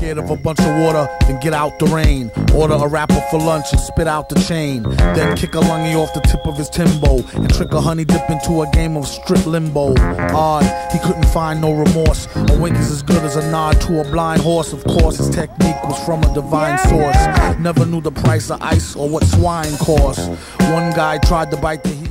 Scared of a bunch of water, then get out the rain. Order a rapper for lunch and spit out the chain. Then kick a lungie off the tip of his timbo and trick a honey dip into a game of strip limbo. Odd, he couldn't find no remorse. A wink is as good as a nod to a blind horse. Of course, his technique was from a divine source. Never knew the price of ice or what swine cost. One guy tried to bite the heat.